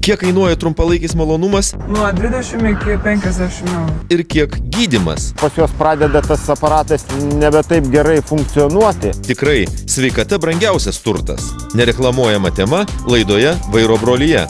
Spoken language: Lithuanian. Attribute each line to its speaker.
Speaker 1: Kiek kainuoja trumpalaikis malonumas
Speaker 2: Nuo 20 iki 50 eurų.
Speaker 1: ir kiek gydimas?
Speaker 3: Pas juos pradeda tas aparatas nebe taip gerai funkcionuoti.
Speaker 1: Tikrai, sveikata brangiausias turtas. Nereklamuojama tema laidoje Vairo brolyje.